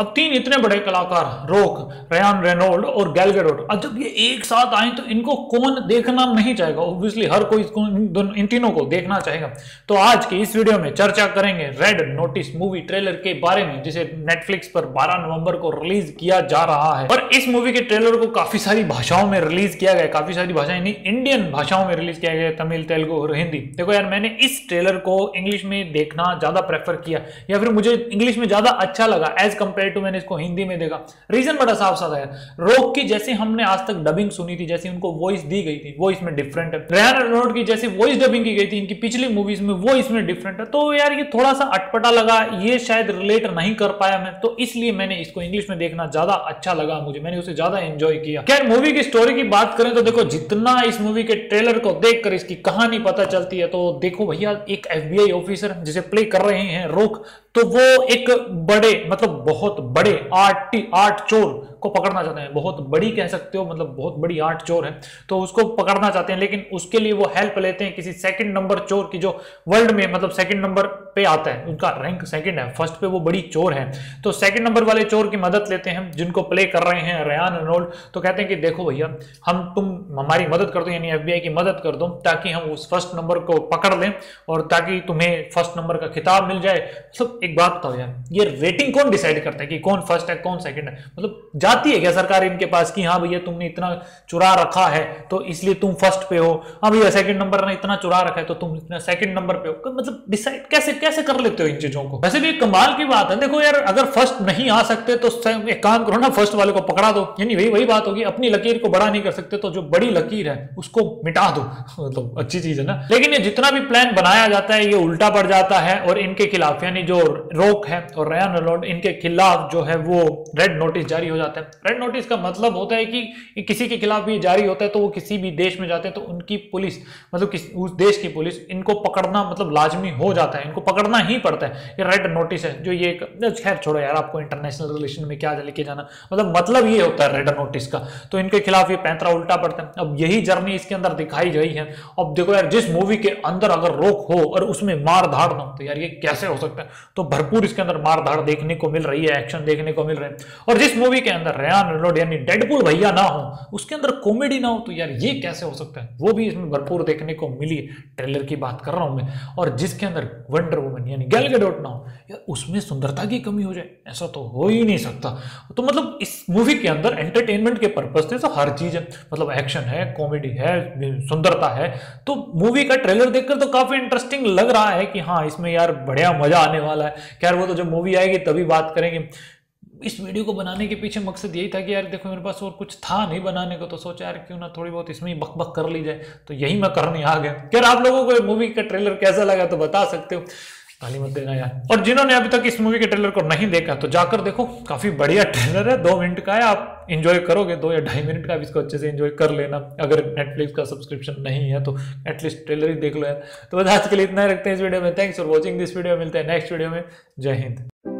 अब तीन इतने बड़े कलाकार रोक रयान रेनोल्ड और गैलगेडोट अब जब ये एक साथ आए तो इनको कौन देखना नहीं चाहेगा? ऑब्वियसली हर कोई इन, तीनों को देखना चाहेगा। तो आज की इस वीडियो में चर्चा करेंगे रेड नोटिस मूवी ट्रेलर के बारे में जिसे नेटफ्लिक्स पर 12 नवंबर को रिलीज़ किया जा रहा है। और इस मूवी के ट्रेलर को काफ़ी सारी भाषाओं में रिलीज़ किया गया काफ़ी सारी भाषाएँ इंडियन भाषाओं में रिलीज़ किया गया तमिल तेलुगु और हिंदी। देखो यार मैंने इस ट्रेलर को इंग्लिश में देखना ज़्यादा प्रेफर किया या फिर मुझे इंग्लिश में ज़्यादा अच्छा लगा एज कंपेयर टू मैंने इसको हिंदी में देखा। रीजन बड़ा साफ़ साफ़ है। रोक की जैसे हमने आज तक डबिंग सुनी थी, जैसे उनको वॉइस दी गई थी, वो इसमें डिफरेंट है। रैन रेनोल्ड की जैसे वॉइस डबिंग की गई थी, इनकी पिछली मूवीज़ में वो इसमें डिफरेंट है। तो यार ये थोड़ा सा अटपटा लगा, ये शायद रिलेट नहीं कर पाया मैं तो इसलिए मैंने इसको इंग्लिश में देखना ज़्यादा अच्छा लगा मुझे, मैंने उसे ज़्यादा एंजॉय किया। क्या मूवी की स्टोरी की बात करें तो देखो, जितना इस मूवी के ट्रेलर को देखकर इसकी कहानी पता चलती है तो देखो भैया, एक एफबीआई ऑफिसर जिसे प्ले कर रहे हैं रोक तो वो एक बड़े मतलब बहुत बड़े आर्ट आर्ट चोर को पकड़ना चाहते हैं। बहुत बड़ी कह सकते हो मतलब बहुत बड़ी आर्ट चोर है। तो उसको पकड़ना चाहते हैं, लेकिन उसके लिए वो हेल्प लेते हैं किसी सेकंड नंबर चोर की जो वर्ल्ड में मतलब सेकंड नंबर पे आता है, उनका रैंक सेकंड है। फ़र्स्ट पे वो बड़ी चोर है। तो सेकंड नंबर वाले चोर की मदद लेते हैं, जिनको प्ले कर रहे हैं रयान रेनोल्ड तो कहते हैं कि, देखो भैया, हम, तुम हमारी मदद कर दो, यानी एफबीआई की मदद कर दो, ताकि हम उस फ़र्स्ट नंबर को पकड़ लें, और ताकि तुम्हें फ़र्स्ट नंबर का खिताब मिल जाए। मतलब एक बात बताओ यार, ये रेटिंग कौन डिसाइड करता है कि कौन फ़र्स्ट है, कौन सेकंड है? मतलब जाती है क्या सरकार इनके पास कि हाँ भैया, तुमने इतना चुरा रखा है तो इसलिए तुम फ़र्स्ट पे हो। हाँ भैया सेकंड नंबर ने इतना चुरा रखा है तो तुम इतना सेकंड नंबर पे हो। मतलब डिसाइड कैसे कैसे कर लेते हो इन चीज़ों को? वैसे भी कमाल की बात है। देखो यार, अगर फ़र्स्ट नहीं आ सकते तो एक काम करो ना फ़र्स्ट वाले को पकड़ा दो। यानी वही वही बात होगी, अपनी लकीर को बड़ा नहीं कर सकते तो जो बड़ी लकीर है, उसको मिटा दो। मतलब अच्छी चीज़ है ना। लेकिन ये जितना भी प्लान बनाया जाता है, ये उल्टा पड़ जाता है, और इनके खिलाफ, यानी जो रोक है, और रयान रेनॉल्ड इनके खिलाफ जो है, वो रेड नोटिस जारी हो जाता है। रेड नोटिस का मतलब होता है कि किसी के खिलाफ भी जारी होता है तो वो किसी भी देश में जाते हैं तो उनकी पुलिस मतलब किस, उस देश की पुलिस, इनको पकड़ना मतलब लाजमी हो जाता है। इनको पकड़ना ही पड़ता है। ये रेड नोटिस है, जो ये खैर छोड़ो यार, आपको इंटरनेशनल रिलेशन में क्या लेके जाना? मतलब मतलब ये होता है रेड नोटिस का। तो इनके खिलाफ ये पैंतरा उल्टा पड़ता है। अब यही जर्नी इसके अंदर दिखाई गई है। अब देखो यार, जिस मूवी के अंदर अगर रोक हो और उसमें मार धाड़ ना तो यार ये कैसे हो सकता है? तो भरपूर इसके अंदर मार धाड़ देखने को मिल रही है एक्शन देखने को मिल रहे हैं। और जिस मूवी के अंदर रयान रेनोल्ड यानी डेडपुल भैया ना हो, उसके अंदर कॉमेडी ना हो तो यार ये कैसे हो सकता है? वो भी इसमें भरपूर देखने को मिली ट्रेलर की बात कर रहा हूँ मैं। और जिसके अंदर वंडर वुमन यानी गैल गडोट ना हो यार उसमें सुंदरता की कमी हो जाए, ऐसा तो हो ही नहीं सकता। तो मतलब इस मूवी के अंदर एंटरटेनमेंट के पर्पज से तो हर चीज़ है। मतलब एक्शन है कॉमेडी है, सुंदरता है। तो मूवी का ट्रेलर देखकर तो काफ़ी इंटरेस्टिंग लग रहा है कि हाँ इसमें यार बढ़िया मज़ा आने वाला है। खैर, वो तो जब मूवी आएगी तभी बात करेंगे। इस वीडियो को बनाने के पीछे मकसद यही था कि यार देखो मेरे पास और कुछ था नहीं बनाने को तो सोचा यार क्यों ना थोड़ी बहुत इसमें ही बक बक कर ली जाए। तो यही मैं करने आ गया। यार आप लोगों को मूवी का ट्रेलर कैसा लगा तो बता सकते हो। गाली मत देना यार। और जिन्होंने अभी तक इस मूवी के ट्रेलर को नहीं देखा तो जाकर देखो, काफ़ी बढ़िया ट्रेलर है। दो मिनट का है, आप इंजॉय करोगे, दो या ढाई मिनट का इसको अच्छे से इंजॉय कर लेना। अगर नेटफ्लिक्स का सब्सक्रिप्शन नहीं है तो एटलीस्ट ट्रेलर ही देख लो यार। तो बस आज के लिए इतना रखते हैं इस वीडियो में। Thanks for watching this video मिलते हैं नेक्स्ट वीडियो में। जय हिंद।